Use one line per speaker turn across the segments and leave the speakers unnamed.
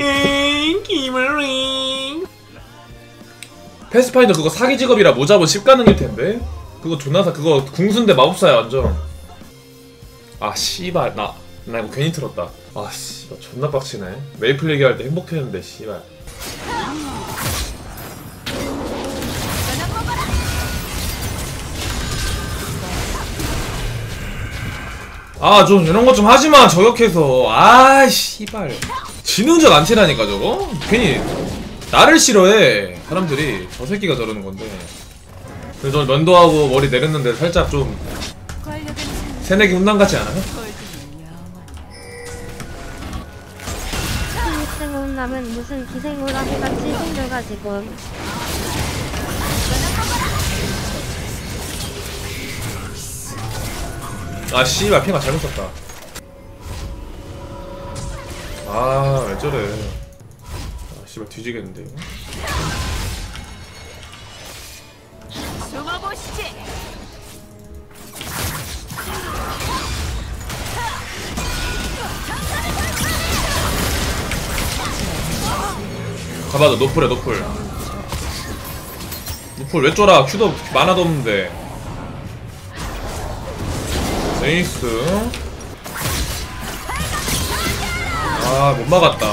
엥 기머링 패스파인더 그거 사기 직업이라 모잡은 10가능일 텐데? 그거 존나 사 그거 궁순대 마법사야 완전. 아 씨발 나, 나 이거 괜히 틀었다. 아 씨발 존나 빡치네. 메이플 얘기할 때 행복했는데 씨발. 아 좀 이런 거좀 하지마 저격해서. 아 씨발 진운전 안 치라니까 저거? 괜히 나를 싫어해. 사람들이 저 새끼가 저러는 건데. 그래서 저 면도하고 머리 내렸는데 살짝 좀 새내기 훈남 같지 않아요?
스미스 혼남은 무슨 기생오라기 같이 생겨가지고.
아 씨발 핑가 잘못 썼다 아 왜 저래? 아 씨발 뒤지겠는데 이거?
숨어보시지.
가봐도 노플해 노플. 노플 왜 쫄아? 큐도 만화도 없는데. 네이스 아 못 막았다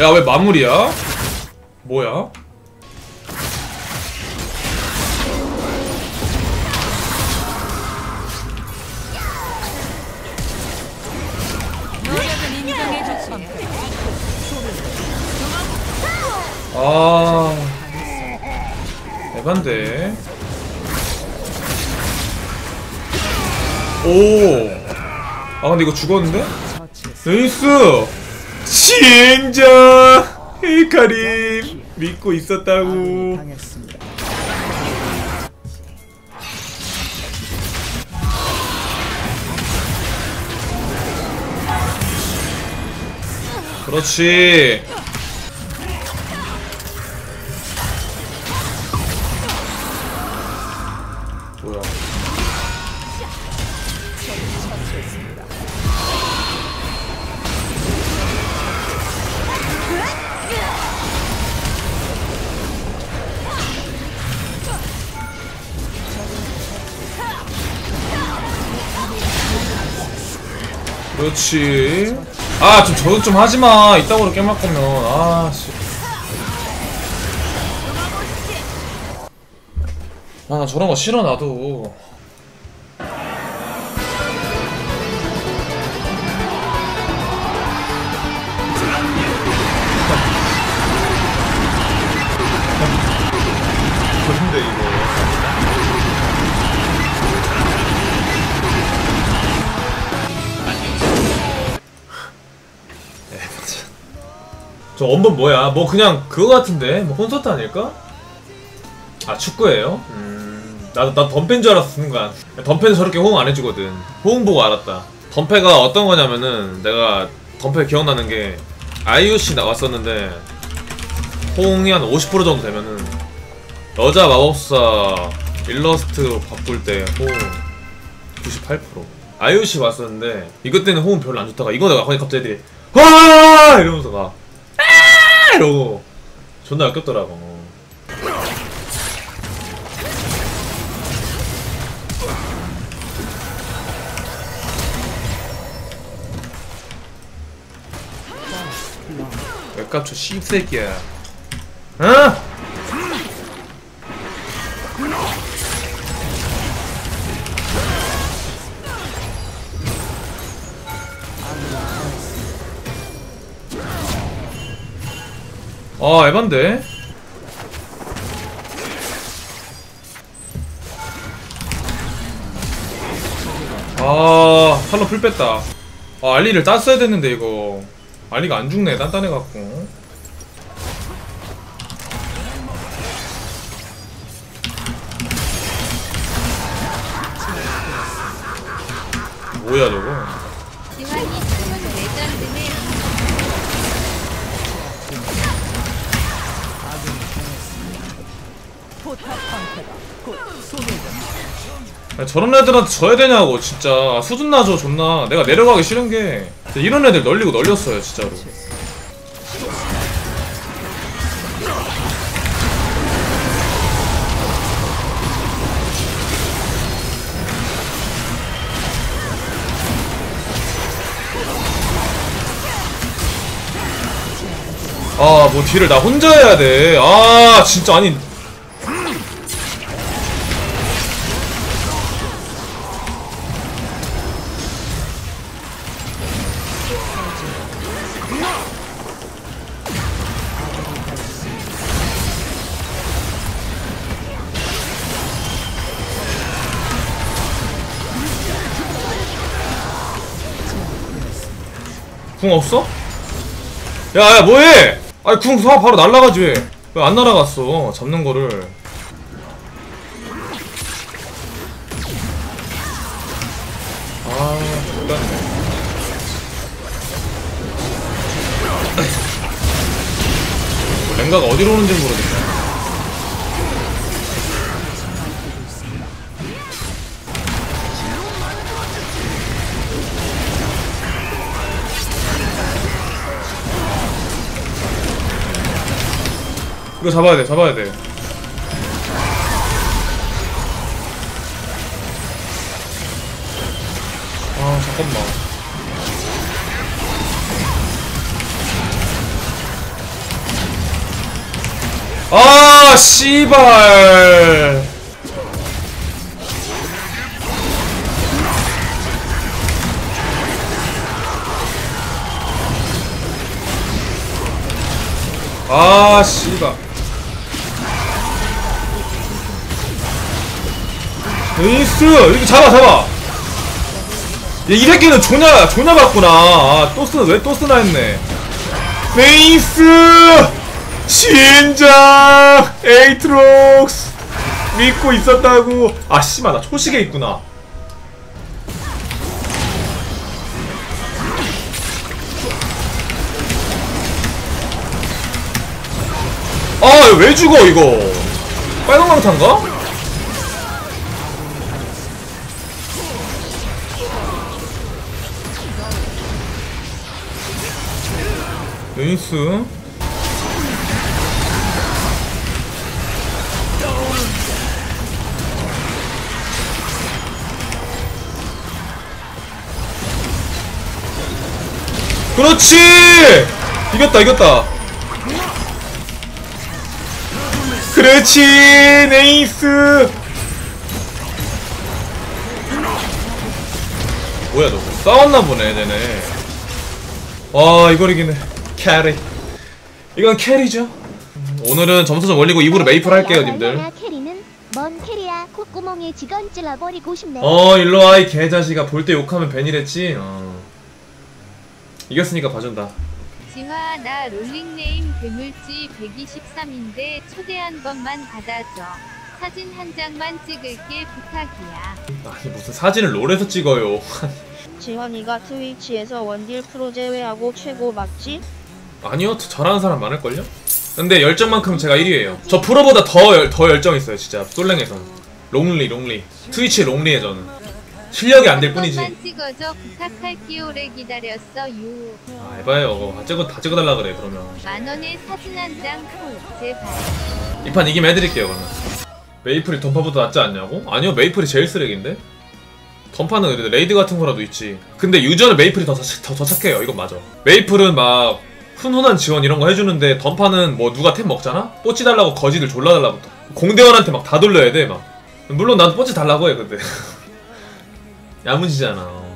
야 왜 마무리야? 뭐야? 아 에반데 오 아 근데 이거 죽었는데? 네이스! 진짜! 헤이카림! 믿고 있었다고. 그렇지 그렇지. 아 좀 저도 좀 하지마. 이따구로 할 거면. 아씨. 아 나 저런 거 싫어 나도 저 원본 뭐야? 뭐 그냥 그거 같은데? 뭐 콘서트 아닐까? 아 축구예요? 음 나도 나 덤페인 줄 알았어 순간 덤페는 저렇게 호응 안 해주거든 호응 보고 알았다 덤페가 어떤 거냐면은 내가 덤페 기억나는 게 IUC 나왔었는데 호응이 한 50% 정도 되면은 여자 마법사 일러스트 바꿀 때 호응 98% IUC 왔었는데 이것 때는 호응 별로 안 좋다가 이거 내가 거기 갑자기 와 이러면서 가 아! 이러고. 존나 역겹더라고. 역겹쳐 씹새끼야. 어? 아 에반데? 아 탈론 풀 뺐다. 아 알리를 땄어야 됐는데 이거. 알리가 안 죽네 단단해갖고. 뭐야 저거
쏘는다.
아니, 저런 애들한테 져야 되냐고 진짜. 수준 나죠 존나. 내가 내려가기 싫은 게. 이런 애들 널리고 널렸어요 진짜로. 아뭐 딜을 나 혼자 해야 돼아 진짜 아니 궁 없어? 야야 뭐해? 아니 궁쏴 바로 날라가지 왜? 왜안 날아갔어? 잡는 거를 랭가가 어디로 오는지 모르겠다 이거 잡아야 돼 잡아야 돼 씨발. 아 씨발. 에이스 이거 잡아 잡아. 얘, 이 새끼는 조냐 조냐 같구나. 아, 또 쓰나 왜 또 쓰나 했네. 에이스 신작 에이트록스 믿고 있었다고. 아 씨발 나 초식에 있구나. 아 왜 죽어 이거? 빨간 강탄가? 루이스 그렇지! 이겼다 이겼다. 그렇지 nice. 뭐야 너 싸웠나 보네 쟤네. 와 이걸 이기네. carry. 이건 carry죠? 오늘은 점수 좀 올리고 입으로 메이플 할게요 님들.
뭔 carry야. 콧구멍에 지건 찔러버리고 싶네.
어 일로와 이 개자식아. 볼 때 욕하면 ban이랬지? 어. 이겼으니까 봐준다
지환아 나 롤 닉네임 괴물지 123인데 초대 한 번만 받아줘. 사진 한 장만 찍을게 부탁이야.
아니 무슨 사진을 롤에서 찍어요
지환이가 트위치에서 원딜 프로 제외하고 최고 맞지?
아니요 더 잘하는 사람 많을걸요? 근데 열정만큼 제가 1위에요 저 프로보다 더, 열, 더 열정 있어요 진짜 솔랭에선 only only 트위치 only에 저는 실력이 안 될 뿐이지.
찍어줘. 부탁할게 오래 기다렸어. 유.
아 에바예요. 다 찍어 다 찍어달라 그래 그러면.
만 원에 사진 한장 제발.
이 판 이기면 해드릴게요 그러면. 메이플이 던파보다 낫지 않냐고? 아니요 메이플이 제일 쓰레기인데? 던파는 그래도 raid 같은 거라도 있지. 근데 유저는 메이플이 더, 더, 더 착해요. 이건 맞아. 메이플은 막 훈훈한 지원 이런 거 해주는데 던파는 뭐 누가 템 먹잖아? 뽀찌 달라고 거지들 졸라 달라붙어. 공대원한테 막 다 돌려야 돼 막. 물론 나도 뽀찌 달라고 해 근데 야무지잖아.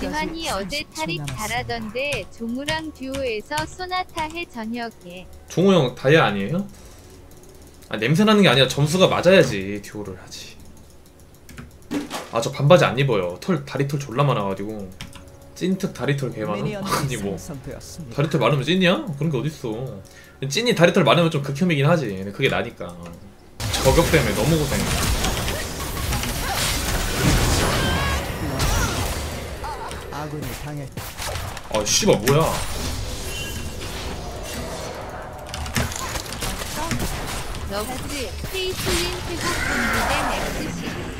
지환이 어제 탈입 잘하던데 종우랑 듀오에서 소나타 해 저녁에.
종호 형 다이아 아니에요? 아 냄새 나는 게 아니라 점수가 맞아야지 듀오를 하지. 아 저 반바지 안 입어요. 털 다리 털 졸라 많아가지고. 찐특 다리 털 개 많아? 아니 뭐. 다리 털 많으면 찐이야? 그런 게 어딨어. 찐이 다리 털 많으면 좀 극혐이긴 하지. 근데 그게 나니까. 저격 때문에 너무 고생해
당했
아 씨발 뭐야
페이슬린 태국 시리.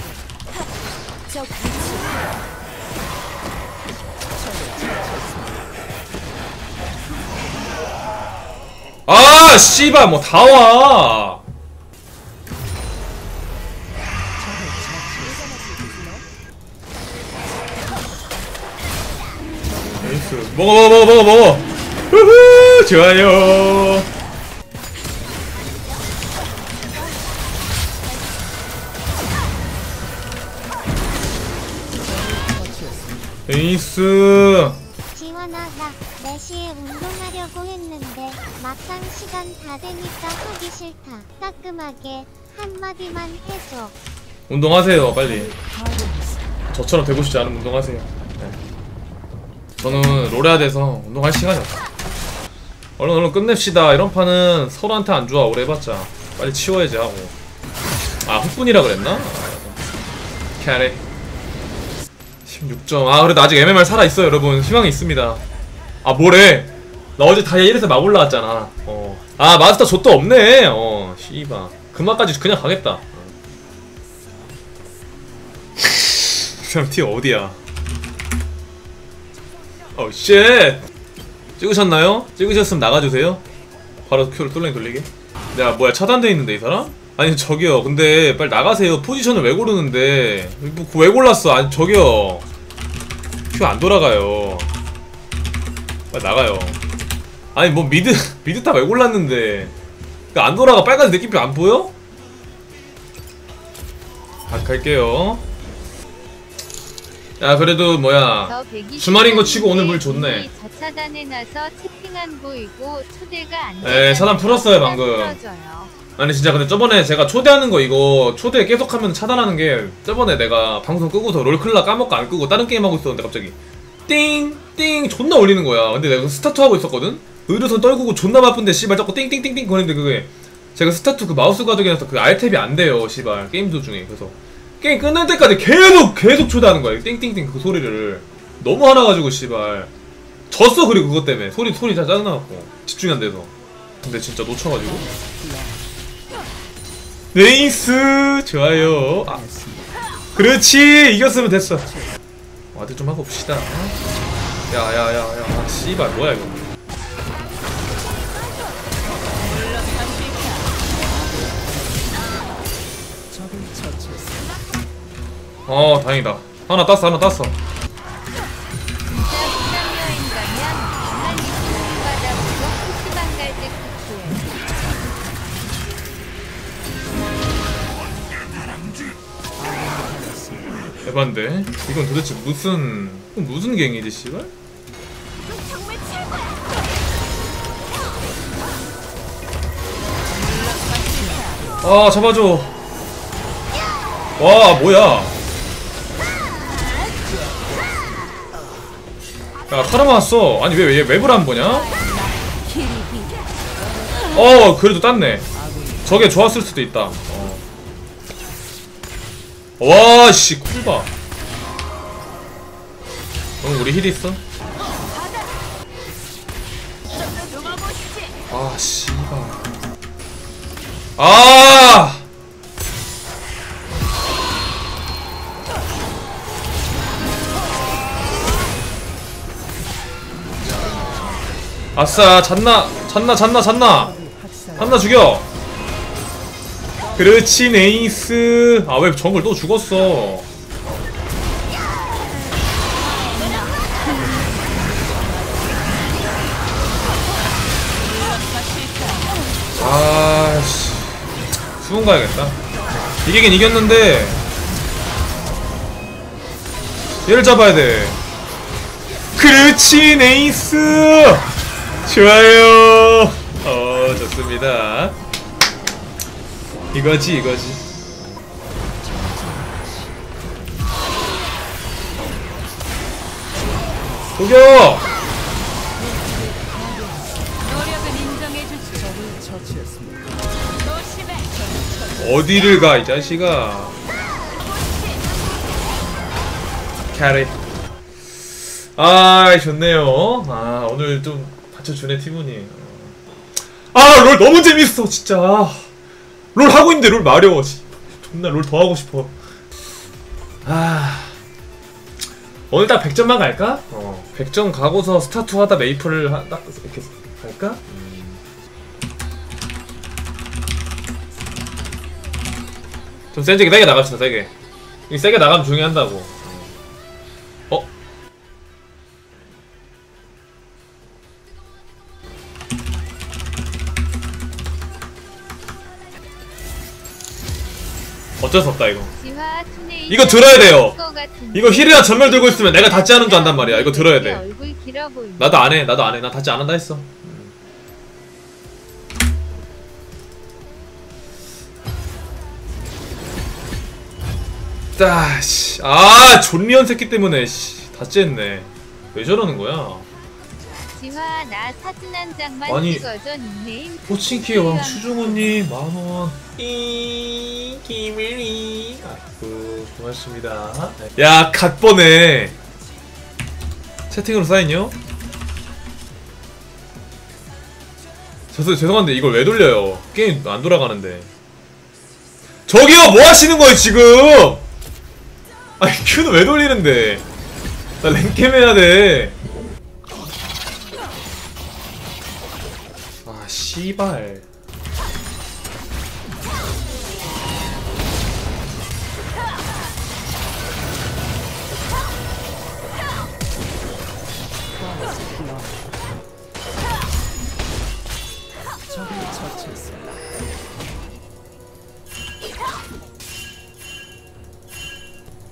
아 씨발 뭐 다 와. 먹어 먹어 먹어 먹어. 후후 좋아요. 에이스.
지원아 나 4시에 운동하려고 했는데 막상 시간 다 되니까 하기 싫다. 따끔하게 한마디만 해줘.
운동하세요 빨리 저처럼 되고 싶지 않으면 운동하세요 네. 저는 롤해야 돼서 운동할 시간이 없어 얼른 얼른 끝냅시다. 이런 판은 서로한테 안 좋아. 오래 해봤자. 빨리 치워야지 하고. 아 흑분이라 그랬나? carry. 16점. 아 그래도 아직 MMR 살아있어요 여러분. 희망이 있습니다. 아 뭐래? 나 어제 다이아 1에서 막 올라왔잖아. 어 아 마스터 좆도 없네. 어 씨바. 그마까지 그냥 가겠다. 그 사람 티 어디야? 어, shit! 찍으셨나요? 찍으셨으면 나가주세요. 바로 queue를 솔랭 돌리게. 야, 뭐야, 차단돼 있는데, 이 사람? 아니, 저기요. 근데, 빨리 나가세요. 포지션을 왜 고르는데. 뭐, 왜 골랐어? 아니, 저기요. queue 안 돌아가요. 빨리 나가요. 아니, 뭐, mid, mid top 왜 골랐는데. queue 안 돌아가. 빨간색 느낌표 안 보여? 아, 갈게요. 야 그래도 뭐야
저120
주말인 거 치고 오늘 물 좋네.
분이 저 차단해 놔서 채팅 안 보이고 초대가 안
에, 네, 차단 풀었어요, 방금.
풀어줘요.
아니 진짜 근데 저번에 제가 초대하는 거 이거 초대 계속하면 차단하는 게 저번에 내가 방송 끄고서 롤클라 까먹고 안 끄고 다른 게임 하고 있었는데 갑자기 띵 띵 존나 울리는 거야 근데 내가 스타2 하고 있었거든 의료선 떨구고 존나 바쁜데 씨발 자꾸 띵띵띵띵 거리는데 그게 제가 스타2 그 마우스 가족이라서 그 알탭이 안 돼요 씨발 게임 도중에 그래서 게임 끝날 때까지 계속 계속 초대하는 거야. 띵띵띵 그 소리를. 너무 화나가지고 씨발. 졌어 그리고 그것 때문에. 소리 소리 다 짜증나갖고. 집중이 안 돼서. 근데 진짜 놓쳐가지고. nice! 좋아요. 아, 그렇지! 이겼으면 됐어. ward 좀 하고 봅시다. 야야야야. 아, 씨발 뭐야 이거 어 다행이다. 하나 땄어 하나 땄어. 에반데 이건 도대체 무슨 무슨 갱이지 씨발? 아 잡아줘. 와 뭐야 야 카르마 왔어. 아니 왜얘 웹을 안 보냐? 어 그래도 땄네. 저게 좋았을 수도 있다. 어. 와씨 쿨봐 어 우리 힐 있어? 아 씨발. 아 아싸 잤나 잤나 잤나
학살
한나 죽여. 그렇지 nice. 아 왜 정글 또 죽었어? 아씨. 수은 가야겠다. 이기긴 이겼는데. 얘를 잡아야 돼. 그렇지 nice 좋아요. 어 좋습니다. 이거지 이거지. 도겨. 어디를 가 이 자식아? 캐리. 아 좋네요. 아 오늘 좀 받쳐주네 티모니 아롤 너무 재밌어 진짜 롤 하고 있는데 롤 마려워 씨. 존나 롤 더 하고 싶어 아 오늘 딱 100점만 갈까? 어 100점 가고서 스타투 하다 메이플을 하- 딱 이렇게 갈까? 음. 좀 세게 세게 나갑시다 세게 이 세게 나가면 조용히 한다고 어쩔 수 없다 이거 이거 들어야 돼요. 이거 힐이나 전멸 들고 있으면 내가 닿지 않은 줄 안단 말이야 이거 들어야 돼. 나도 안 해. 나도 안 해. 나 닿지 않는다 했어. 아, 씨. 아, 존리언 새끼 때문에, 씨. 닿지 했네. 왜 저러는 거야?
지화 나 사진 한 장만
아니,
찍어줘 닉네임.
포칭키의 왕 추중호님, 만원. 이, 김일이. 아이고, 고맙습니다. 야, 갓 뻔해. 채팅으로 사인요? 저 죄송한데 이걸 왜 돌려요? 게임 안 돌아가는데. 저기요, 뭐 하시는 거예요, 지금? 아니, 큐는 왜 돌리는데? 나 랭캠 해야 돼. 씨발.
적을 처치했습니다.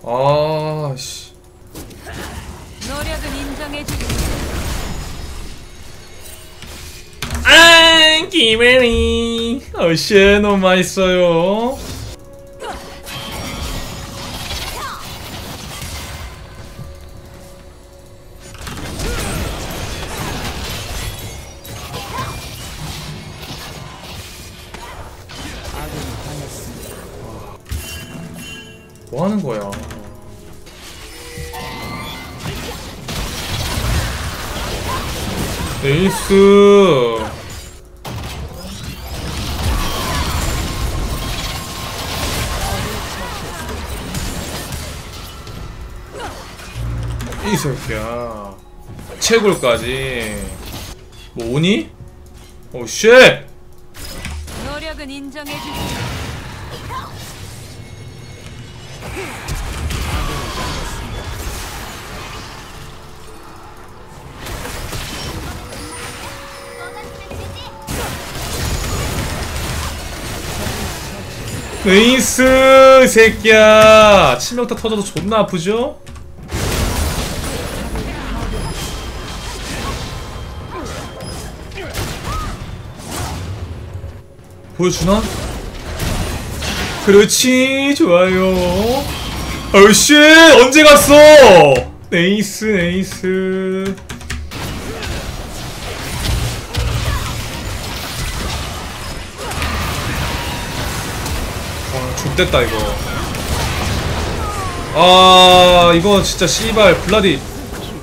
아, 씨. 김혜리. 어씨, 너무 맛있어요. 뭐 하는 거야? 에이스. 새끼야. 채굴까지. 뭐 오니? 오 쉣!
노력은 인정해주기
에이스 새끼야 치명타 터져도 존나 아프죠? 보여주나? 그렇지 좋아요 어씨 언제 갔어 에이스 에이스 아, X됐다 이거. 아, 이거 진짜 씨발 블라디.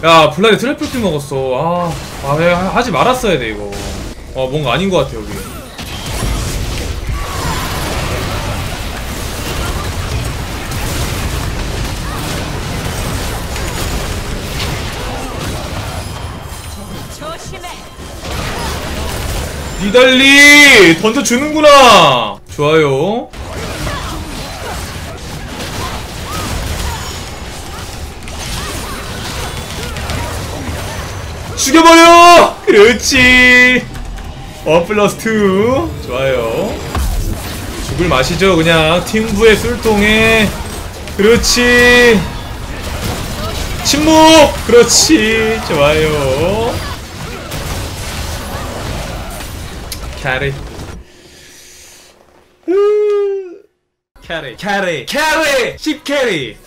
야, 블라디 triple kill 먹었어. 아, 아, 야, 하지 말았어야 돼 이거. 어, 뭔가 아닌 것 같아 여기. 니달리 던져 주는구나. 좋아요. 죽여버려! 그렇지. 원 플러스 투. 좋아요. 죽을 맛이죠, 그냥. 팀부의 술통에. 그렇지. 침묵! 그렇지. 좋아요. 캐리. 캐리. 캐리. 캐리! 10 캐리!